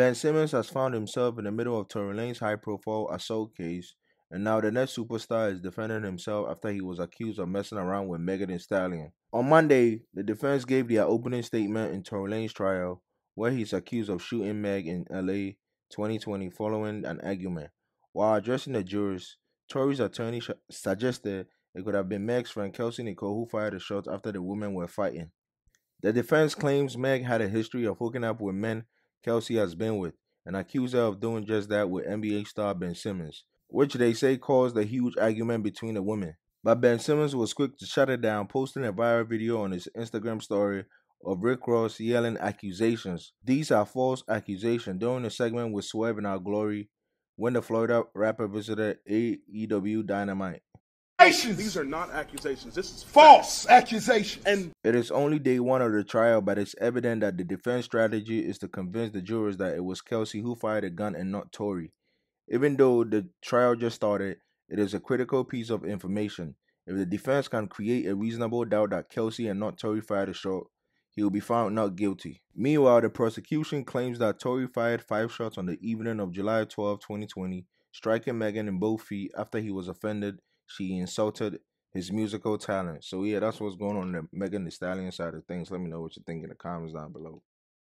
Ben Simmons has found himself in the middle of Tory Lanez high profile assault case, and now the next superstar is defending himself after he was accused of messing around with Megan Thee Stallion. On Monday, the defense gave their opening statement in Tory Lanez trial, where he's accused of shooting Meg in LA 2020 following an argument. While addressing the jurors, Tory's attorney suggested it could have been Meg's friend Kelsey Nicole who fired the shots after the women were fighting. The defense claims Meg had a history of hooking up with men Kelsey has been with and accused her of doing just that with NBA star Ben Simmons, which they say caused a huge argument between the women. But Ben Simmons was quick to shut it down, posting a viral video on his Instagram story of Rick Ross yelling accusations. These are false accusations. During a segment with Swerve In Our Glory, when the Florida rapper visited AEW Dynamite. These are not accusations. This is false accusations. And it is only day one of the trial, but it's evident that the defense strategy is to convince the jurors that it was Kelsey who fired the gun and not Tory. Even though the trial just started, it is a critical piece of information. If the defense can create a reasonable doubt that Kelsey and not Tory fired the shot, he will be found not guilty. Meanwhile, the prosecution claims that Tory fired five shots on the evening of July 12, 2020, striking Megan in both feet after he was offended she insulted his musical talent. So yeah, that's what's going on the Megan Thee Stallion side of things. Let me know what you think in the comments down below.